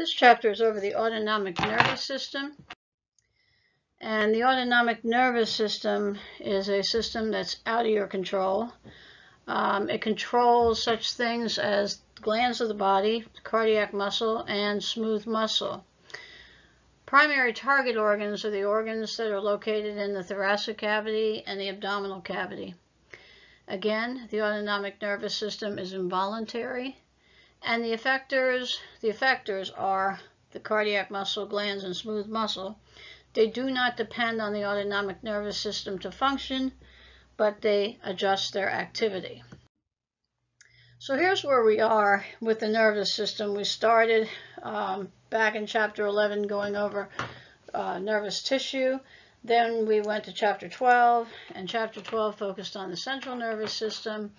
This chapter is over the autonomic nervous system. And the autonomic nervous system is a system that's out of your control. Um, it controls such things as glands of the body, cardiac muscle, and smooth muscle. Primary target organs are the organs that are located in the thoracic cavity and the abdominal cavity. Again, the autonomic nervous system is involuntary, and the effectors, the effectors are the cardiac muscle, glands, and smooth muscle. They do not depend on the autonomic nervous system to function, but they adjust their activity. So here's where we are with the nervous system. We started um, back in chapter 11 going over uh, nervous tissue. Then we went to chapter 12, and chapter 12 focused on the central nervous system.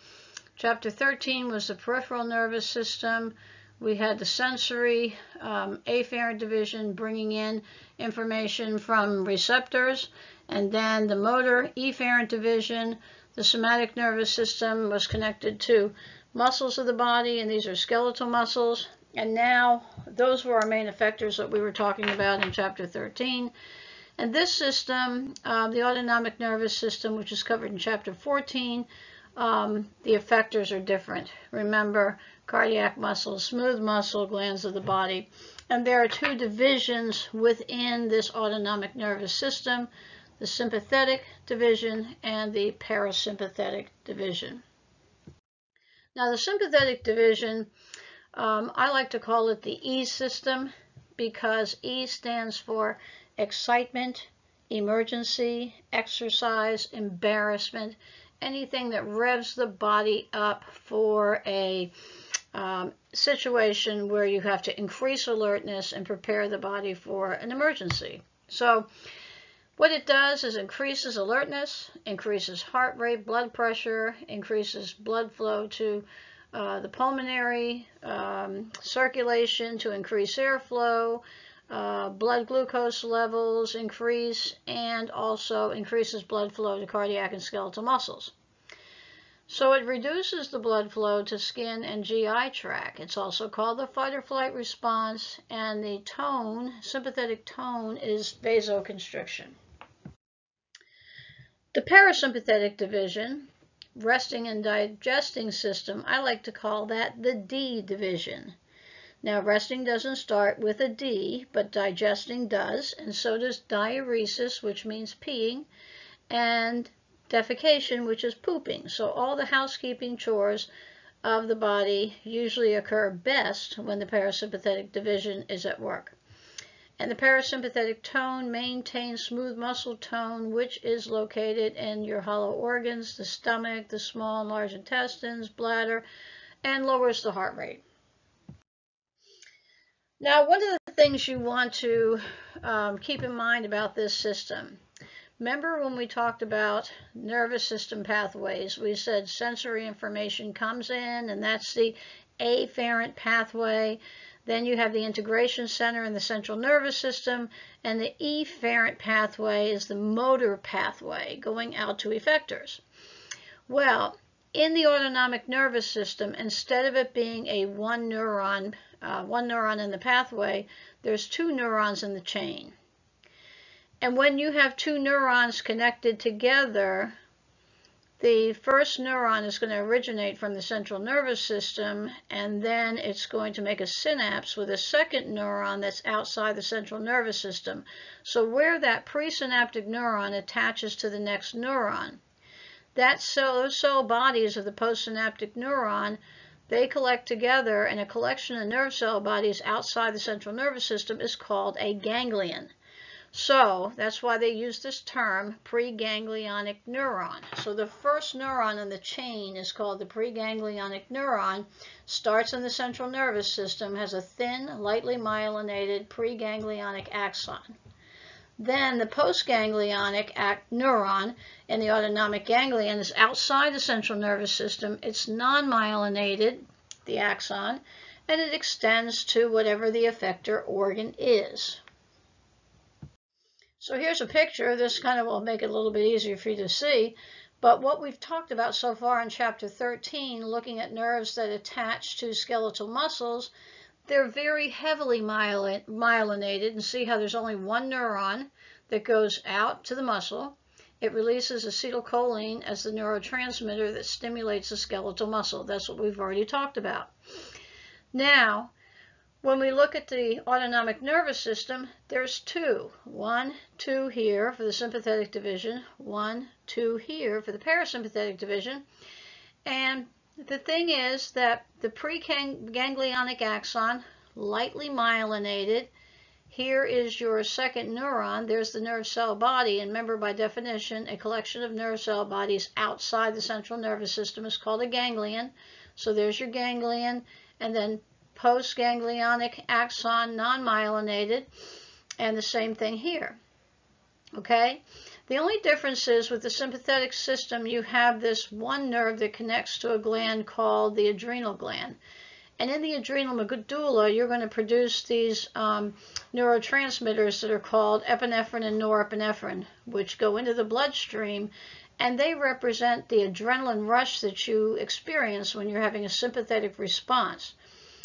Chapter 13 was the peripheral nervous system. We had the sensory um, afferent division bringing in information from receptors, and then the motor efferent division. The somatic nervous system was connected to muscles of the body, and these are skeletal muscles. And now those were our main effectors that we were talking about in chapter 13. And this system, uh, the autonomic nervous system, which is covered in chapter 14, um, the effectors are different. Remember, cardiac muscle, smooth muscle, glands of the body. And there are two divisions within this autonomic nervous system, the sympathetic division and the parasympathetic division. Now the sympathetic division, um, I like to call it the E system because E stands for excitement, emergency, exercise, embarrassment, anything that revs the body up for a um, situation where you have to increase alertness and prepare the body for an emergency. So what it does is increases alertness, increases heart rate, blood pressure, increases blood flow to uh, the pulmonary um, circulation to increase airflow, uh, blood glucose levels increase, and also increases blood flow to cardiac and skeletal muscles. So it reduces the blood flow to skin and GI tract. It's also called the fight or flight response, and the tone, sympathetic tone, is vasoconstriction. The parasympathetic division, resting and digesting system, I like to call that the D division. Now, resting doesn't start with a D, but digesting does, and so does diuresis, which means peeing, and defecation, which is pooping. So all the housekeeping chores of the body usually occur best when the parasympathetic division is at work. And the parasympathetic tone maintains smooth muscle tone, which is located in your hollow organs, the stomach, the small and large intestines, bladder, and lowers the heart rate. Now, one of the things you want to um, keep in mind about this system, remember when we talked about nervous system pathways, we said sensory information comes in, and that's the afferent pathway. Then you have the integration center in the central nervous system, and the efferent pathway is the motor pathway going out to effectors. Well, in the autonomic nervous system, instead of it being a one neuron, uh, one neuron in the pathway, there's two neurons in the chain. And when you have two neurons connected together, the first neuron is going to originate from the central nervous system, and then it's going to make a synapse with a second neuron that's outside the central nervous system. So where that presynaptic neuron attaches to the next neuron, that cell, those cell bodies of the postsynaptic neuron, they collect together, and a collection of nerve cell bodies outside the central nervous system is called a ganglion. So that's why they use this term preganglionic neuron. So the first neuron in the chain is called the preganglionic neuron, starts in the central nervous system, has a thin, lightly myelinated preganglionic axon. Then the postganglionic neuron in the autonomic ganglion is outside the central nervous system. It's non-myelinated, the axon, and it extends to whatever the effector organ is. So here's a picture. This kind of will make it a little bit easier for you to see. But what we've talked about so far in chapter 13, looking at nerves that attach to skeletal muscles, they're very heavily myelinated and see how there's only one neuron that goes out to the muscle. It releases acetylcholine as the neurotransmitter that stimulates the skeletal muscle. That's what we've already talked about. Now, when we look at the autonomic nervous system, there's two. One, two here for the sympathetic division, one, two here for the parasympathetic division. And the thing is that the preganglionic axon, lightly myelinated, here is your second neuron. There's the nerve cell body. And remember, by definition, a collection of nerve cell bodies outside the central nervous system is called a ganglion. So there's your ganglion. And then postganglionic axon, non-myelinated. And the same thing here. Okay? The only difference is with the sympathetic system, you have this one nerve that connects to a gland called the adrenal gland. And in the adrenal medulla, you're going to produce these um, neurotransmitters that are called epinephrine and norepinephrine, which go into the bloodstream, and they represent the adrenaline rush that you experience when you're having a sympathetic response.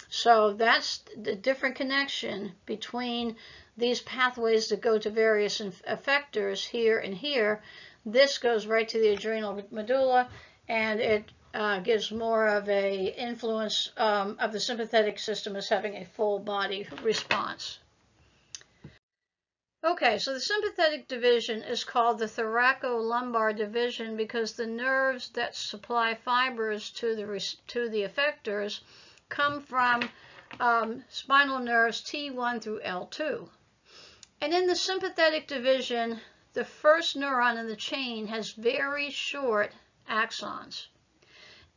So that's the different connection between these pathways that go to various effectors here and here, this goes right to the adrenal medulla and it uh, gives more of a influence um, of the sympathetic system as having a full body response. Okay, so the sympathetic division is called the thoracolumbar division because the nerves that supply fibers to the, to the effectors come from um, spinal nerves T1 through L2. And in the sympathetic division, the first neuron in the chain has very short axons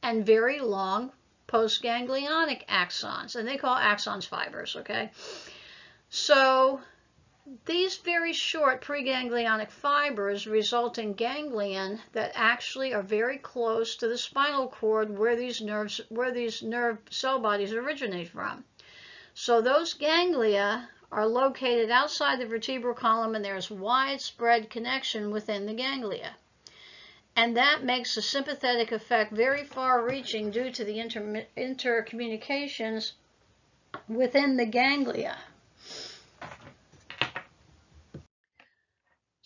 and very long postganglionic axons, and they call axons fibers, okay? So these very short preganglionic fibers result in ganglion that actually are very close to the spinal cord where these nerves, where these nerve cell bodies originate from. So those ganglia are located outside the vertebral column and there's widespread connection within the ganglia. And that makes the sympathetic effect very far-reaching due to the inter intercommunications within the ganglia.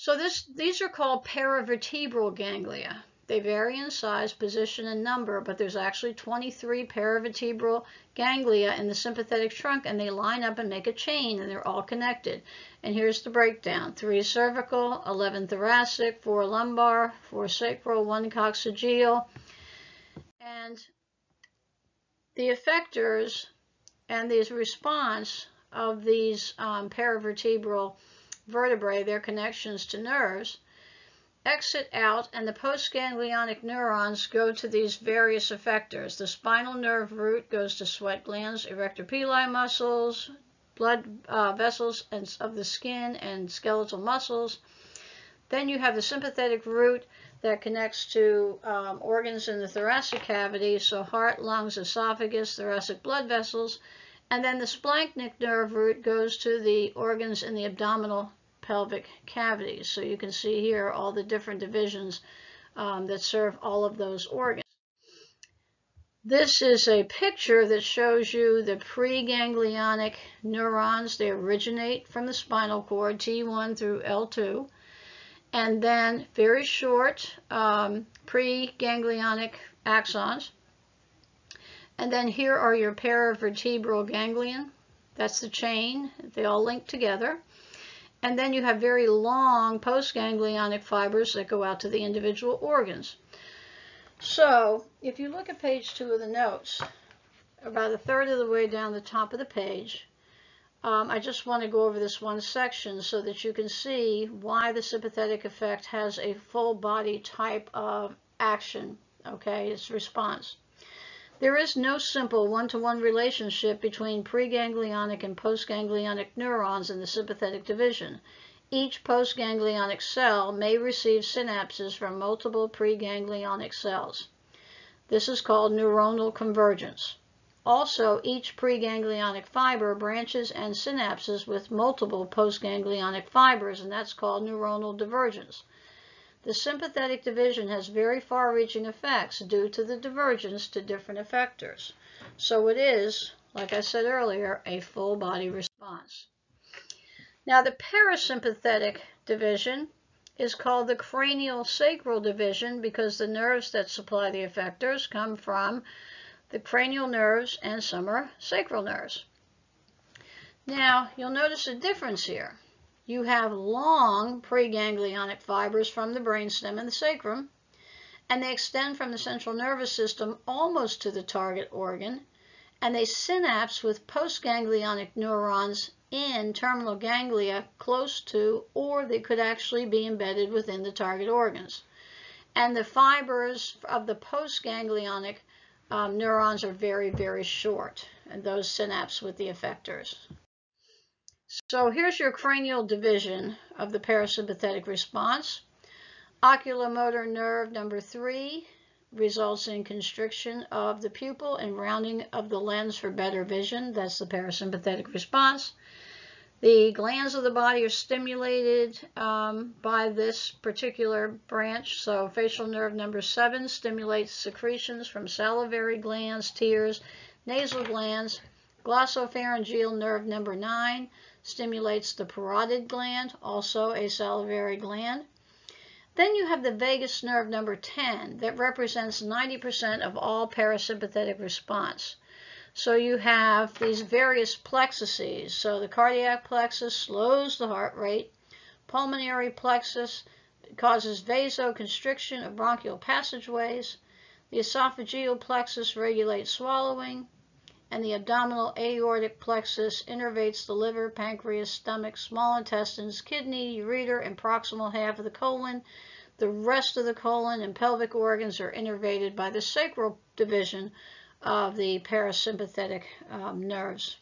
So this, these are called paravertebral ganglia. They vary in size, position, and number, but there's actually 23 paravertebral ganglia in the sympathetic trunk, and they line up and make a chain, and they're all connected. And here's the breakdown. 3 cervical, 11 thoracic, 4 lumbar, 4 sacral, 1 coccygeal. And the effectors and the response of these um, paravertebral vertebrae, their connections to nerves, exit out and the postganglionic neurons go to these various effectors. The spinal nerve root goes to sweat glands, arrector pili muscles, blood uh, vessels and, of the skin and skeletal muscles. Then you have the sympathetic root that connects to um, organs in the thoracic cavity, so heart, lungs, esophagus, thoracic blood vessels. And then the splanchnic nerve root goes to the organs in the abdominal pelvic cavities. So you can see here all the different divisions um, that serve all of those organs. This is a picture that shows you the preganglionic neurons. They originate from the spinal cord, T1 through L2. And then very short um, preganglionic axons. And then here are your paravertebral ganglion. That's the chain. They all link together. And then you have very long postganglionic fibers that go out to the individual organs. So if you look at page two of the notes, about a third of the way down the top of the page, um, I just want to go over this one section so that you can see why the sympathetic effect has a full body type of action, okay, its response. There is no simple one-to-one -one relationship between preganglionic and postganglionic neurons in the sympathetic division. Each postganglionic cell may receive synapses from multiple preganglionic cells. This is called neuronal convergence. Also, each preganglionic fiber branches and synapses with multiple postganglionic fibers, and that's called neuronal divergence. The sympathetic division has very far-reaching effects due to the divergence to different effectors. So it is like I said earlier, a full body response. Now the parasympathetic division is called the cranial sacral division because the nerves that supply the effectors come from the cranial nerves and some are sacral nerves. Now you'll notice a difference here. You have long preganglionic fibers from the brainstem and the sacrum, and they extend from the central nervous system almost to the target organ, and they synapse with postganglionic neurons in terminal ganglia close to, or they could actually be embedded within the target organs. And the fibers of the postganglionic um, neurons are very, very short, and those synapse with the effectors. So here's your cranial division of the parasympathetic response. Oculomotor nerve number three results in constriction of the pupil and rounding of the lens for better vision. That's the parasympathetic response. The glands of the body are stimulated um, by this particular branch. So facial nerve number seven stimulates secretions from salivary glands, tears, nasal glands. Glossopharyngeal nerve number nine stimulates the parotid gland, also a salivary gland. Then you have the vagus nerve number 10 that represents 90% of all parasympathetic response. So you have these various plexuses. So the cardiac plexus slows the heart rate. Pulmonary plexus causes vasoconstriction of bronchial passageways. The esophageal plexus regulates swallowing. And the abdominal aortic plexus innervates the liver, pancreas, stomach, small intestines, kidney, ureter, and proximal half of the colon. The rest of the colon and pelvic organs are innervated by the sacral division of the parasympathetic um, nerves.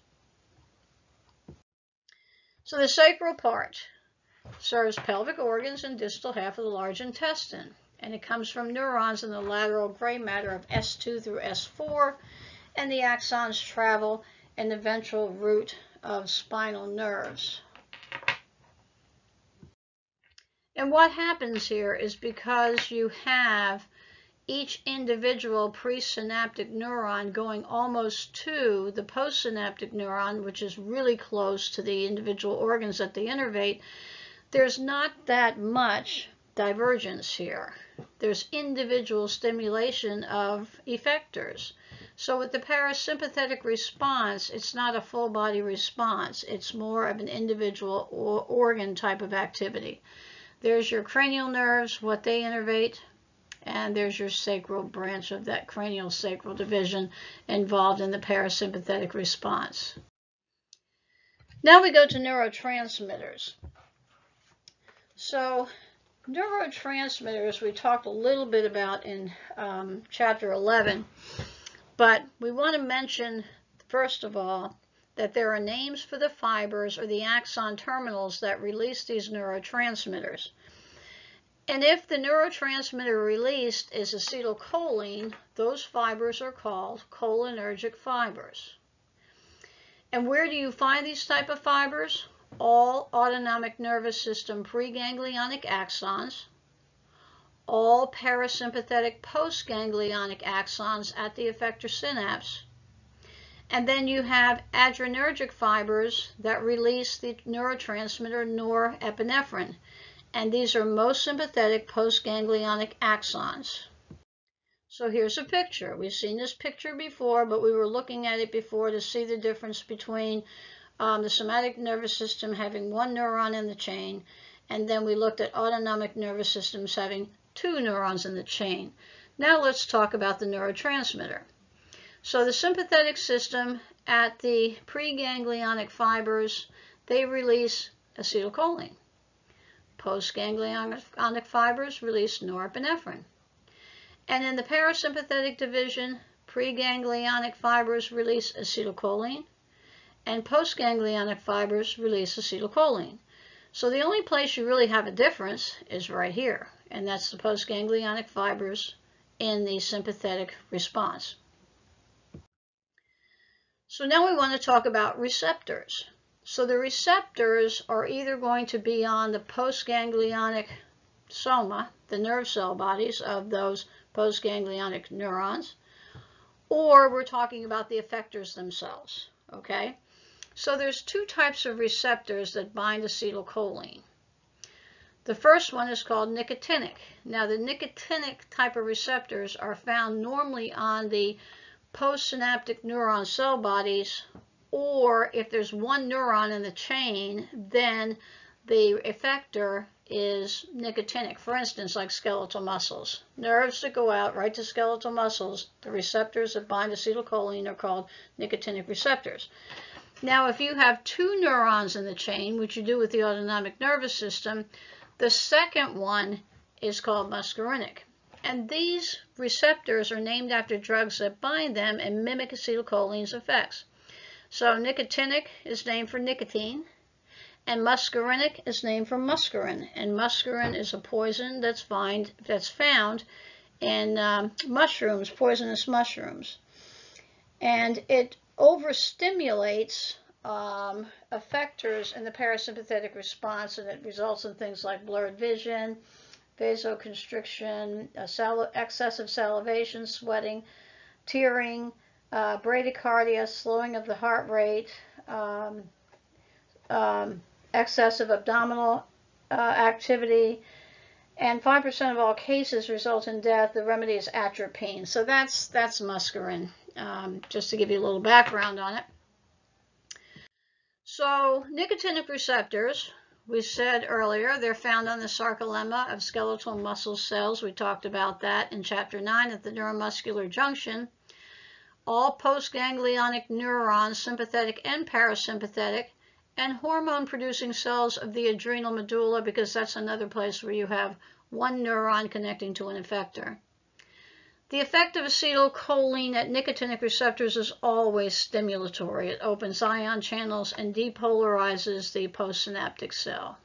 So the sacral part serves pelvic organs and distal half of the large intestine, and it comes from neurons in the lateral gray matter of S2 through S4, and the axons travel in the ventral root of spinal nerves. And what happens here is because you have each individual presynaptic neuron going almost to the postsynaptic neuron, which is really close to the individual organs that they innervate, there's not that much divergence here. There's individual stimulation of effectors. So with the parasympathetic response, it's not a full body response. It's more of an individual or organ type of activity. There's your cranial nerves, what they innervate, and there's your sacral branch of that cranial sacral division involved in the parasympathetic response. Now we go to neurotransmitters. So neurotransmitters we talked a little bit about in um, chapter 11, but we want to mention first of all that there are names for the fibers or the axon terminals that release these neurotransmitters. And if the neurotransmitter released is acetylcholine, those fibers are called cholinergic fibers. And where do you find these type of fibers? All autonomic nervous system preganglionic axons, all parasympathetic postganglionic axons at the effector synapse, and then you have adrenergic fibers that release the neurotransmitter norepinephrine and these are most sympathetic postganglionic axons. So here's a picture. We've seen this picture before, but we were looking at it before to see the difference between um, the somatic nervous system having one neuron in the chain, and then we looked at autonomic nervous systems having two neurons in the chain. Now let's talk about the neurotransmitter. So the sympathetic system at the preganglionic fibers, they release acetylcholine. Postganglionic fibers release norepinephrine. And in the parasympathetic division, preganglionic fibers release acetylcholine, and postganglionic fibers release acetylcholine. So the only place you really have a difference is right here, and that's the postganglionic fibers in the sympathetic response. So now we want to talk about receptors. So the receptors are either going to be on the postganglionic soma, the nerve cell bodies of those postganglionic neurons, or we're talking about the effectors themselves, okay? So there's two types of receptors that bind acetylcholine. The first one is called nicotinic. Now the nicotinic type of receptors are found normally on the postsynaptic neuron cell bodies or if there's one neuron in the chain, then the effector is nicotinic. For instance, like skeletal muscles. Nerves that go out right to skeletal muscles, the receptors that bind acetylcholine are called nicotinic receptors. Now, if you have two neurons in the chain, which you do with the autonomic nervous system, the second one is called muscarinic. And these receptors are named after drugs that bind them and mimic acetylcholine's effects. So nicotinic is named for nicotine, and muscarinic is named for muscarine. And muscarine is a poison that's find that's found in um, mushrooms, poisonous mushrooms, and it overstimulates um, effectors in the parasympathetic response, and it results in things like blurred vision, vasoconstriction, sal excessive salivation, sweating, tearing, uh, bradycardia, slowing of the heart rate, um, um, excessive abdominal uh, activity, and 5% of all cases result in death. The remedy is atropine. So that's that's muscarine, um, just to give you a little background on it. So nicotinic receptors, we said earlier, they're found on the sarcolemma of skeletal muscle cells. We talked about that in chapter 9 at the neuromuscular junction all postganglionic neurons, sympathetic and parasympathetic, and hormone-producing cells of the adrenal medulla because that's another place where you have one neuron connecting to an effector. The effect of acetylcholine at nicotinic receptors is always stimulatory. It opens ion channels and depolarizes the postsynaptic cell.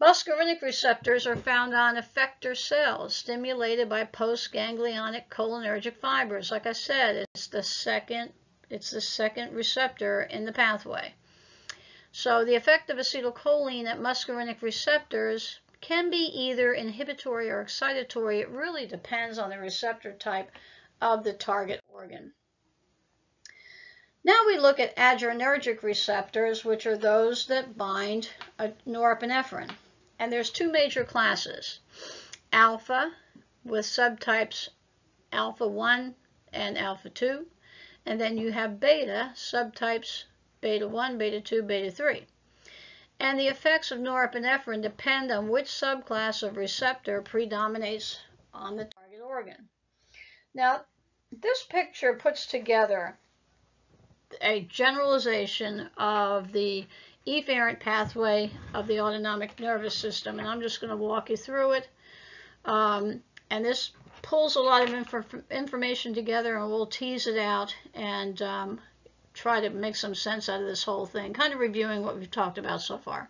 Muscarinic receptors are found on effector cells stimulated by postganglionic cholinergic fibers. Like I said, it's the second it's the second receptor in the pathway. So the effect of acetylcholine at muscarinic receptors can be either inhibitory or excitatory. It really depends on the receptor type of the target organ. Now we look at adrenergic receptors, which are those that bind norepinephrine. And there's two major classes, alpha with subtypes alpha 1 and alpha 2, and then you have beta, subtypes beta 1, beta 2, beta 3. And the effects of norepinephrine depend on which subclass of receptor predominates on the target organ. Now, this picture puts together a generalization of the efferent pathway of the autonomic nervous system. And I'm just going to walk you through it. Um, and this pulls a lot of inf information together and we'll tease it out and um, try to make some sense out of this whole thing, kind of reviewing what we've talked about so far.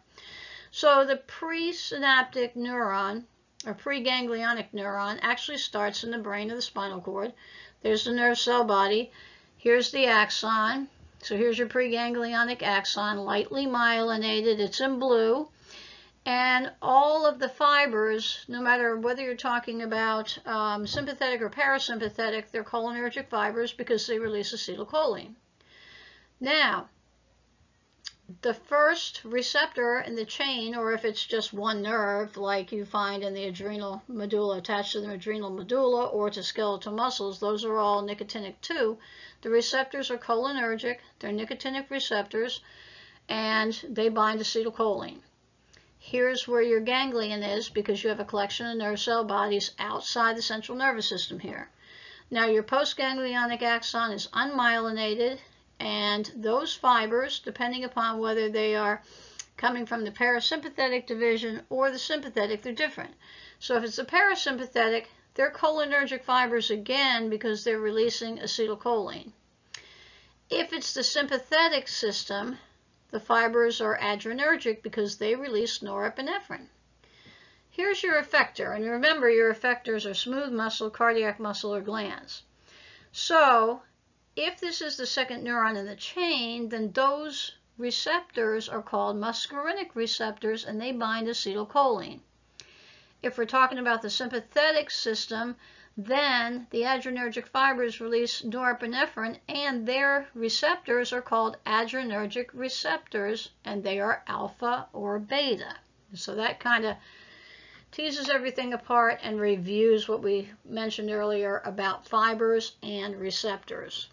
So the presynaptic neuron, or preganglionic neuron, actually starts in the brain of the spinal cord. There's the nerve cell body. Here's the axon. So here's your preganglionic axon, lightly myelinated. It's in blue. And all of the fibers, no matter whether you're talking about um, sympathetic or parasympathetic, they're cholinergic fibers because they release acetylcholine. Now, the first receptor in the chain, or if it's just one nerve, like you find in the adrenal medulla attached to the adrenal medulla or to skeletal muscles, those are all nicotinic too. The receptors are cholinergic, they're nicotinic receptors, and they bind acetylcholine. Here's where your ganglion is because you have a collection of nerve cell bodies outside the central nervous system here. Now your postganglionic axon is unmyelinated and those fibers, depending upon whether they are coming from the parasympathetic division or the sympathetic, they're different. So if it's the parasympathetic, they're cholinergic fibers again because they're releasing acetylcholine. If it's the sympathetic system, the fibers are adrenergic because they release norepinephrine. Here's your effector, and remember your effectors are smooth muscle, cardiac muscle, or glands. So if this is the second neuron in the chain, then those receptors are called muscarinic receptors and they bind acetylcholine. If we're talking about the sympathetic system, then the adrenergic fibers release norepinephrine and their receptors are called adrenergic receptors and they are alpha or beta. So that kind of teases everything apart and reviews what we mentioned earlier about fibers and receptors.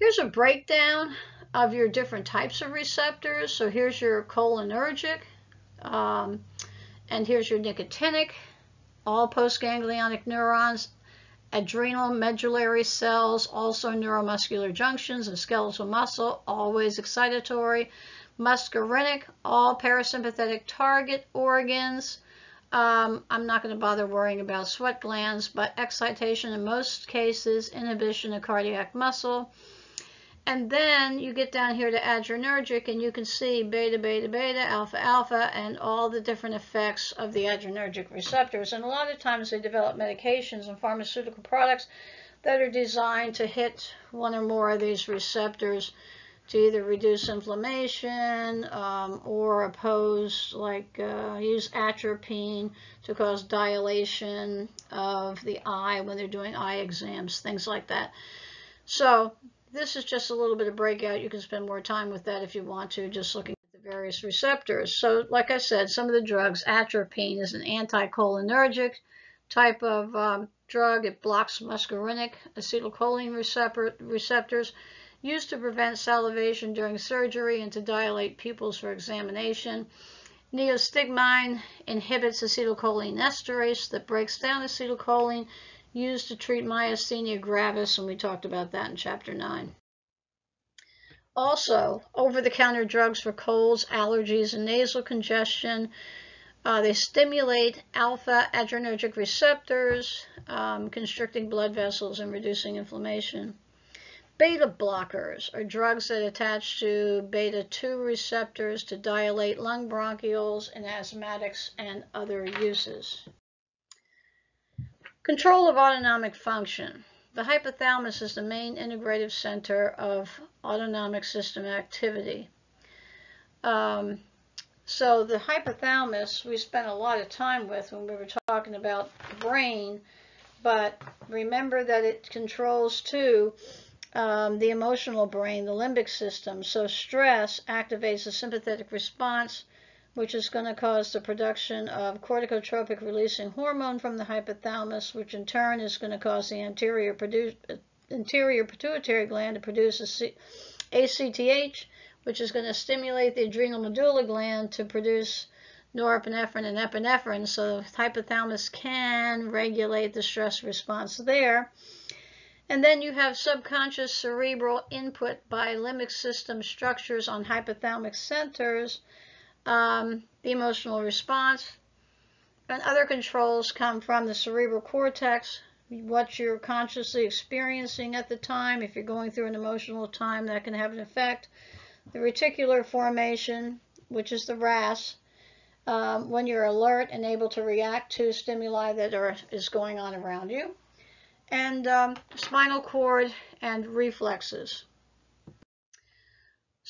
Here's a breakdown of your different types of receptors. So here's your cholinergic, um, and here's your nicotinic, all postganglionic neurons, adrenal medullary cells, also neuromuscular junctions and skeletal muscle, always excitatory, muscarinic, all parasympathetic target organs. Um, I'm not going to bother worrying about sweat glands, but excitation in most cases, inhibition of cardiac muscle. And then you get down here to adrenergic and you can see beta, beta, beta, alpha, alpha, and all the different effects of the adrenergic receptors. And a lot of times they develop medications and pharmaceutical products that are designed to hit one or more of these receptors to either reduce inflammation um, or oppose, like uh, use atropine to cause dilation of the eye when they're doing eye exams, things like that. So this is just a little bit of breakout. You can spend more time with that if you want to, just looking at the various receptors. So like I said, some of the drugs, atropine is an anticholinergic type of um, drug. It blocks muscarinic acetylcholine receptor, receptors used to prevent salivation during surgery and to dilate pupils for examination. Neostigmine inhibits acetylcholine esterase that breaks down acetylcholine used to treat myasthenia gravis, and we talked about that in chapter 9. Also, over-the-counter drugs for colds, allergies, and nasal congestion. Uh, they stimulate alpha adrenergic receptors, um, constricting blood vessels and reducing inflammation. Beta blockers are drugs that attach to beta 2 receptors to dilate lung bronchioles in asthmatics and other uses. Control of autonomic function. The hypothalamus is the main integrative center of autonomic system activity. Um, so the hypothalamus we spent a lot of time with when we were talking about the brain, but remember that it controls too um, the emotional brain, the limbic system. So stress activates the sympathetic response, which is going to cause the production of corticotropic releasing hormone from the hypothalamus, which in turn is going to cause the anterior, produce, anterior pituitary gland to produce ACTH, which is going to stimulate the adrenal medulla gland to produce norepinephrine and epinephrine. So the hypothalamus can regulate the stress response there. And then you have subconscious cerebral input by limbic system structures on hypothalamic centers um, the emotional response. And other controls come from the cerebral cortex, what you're consciously experiencing at the time. If you're going through an emotional time, that can have an effect. The reticular formation, which is the RAS, um, when you're alert and able to react to stimuli that are is going on around you. And um, spinal cord and reflexes.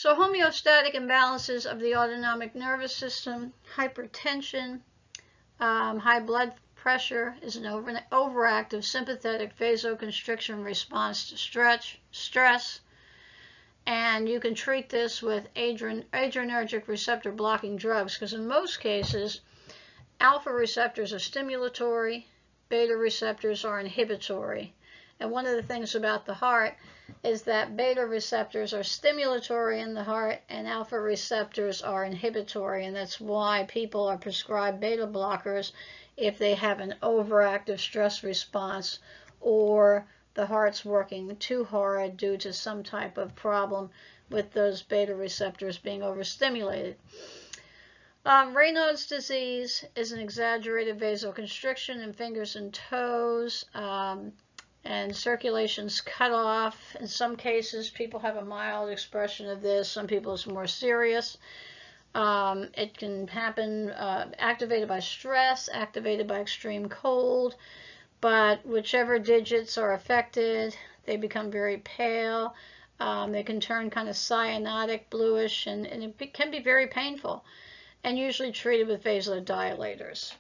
So homeostatic imbalances of the autonomic nervous system, hypertension, um, high blood pressure is an over, overactive sympathetic vasoconstriction response to stretch, stress. And you can treat this with adren, adrenergic receptor blocking drugs because in most cases, alpha receptors are stimulatory, beta receptors are inhibitory. And one of the things about the heart is that beta receptors are stimulatory in the heart and alpha receptors are inhibitory. And that's why people are prescribed beta blockers if they have an overactive stress response or the heart's working too hard due to some type of problem with those beta receptors being overstimulated. Um, Raynaud's disease is an exaggerated vasoconstriction in fingers and toes. Um, and circulation's cut off. In some cases, people have a mild expression of this. Some people it's more serious. Um, it can happen uh, activated by stress, activated by extreme cold, but whichever digits are affected, they become very pale. Um, they can turn kind of cyanotic, bluish, and, and it be, can be very painful, and usually treated with vasodilators.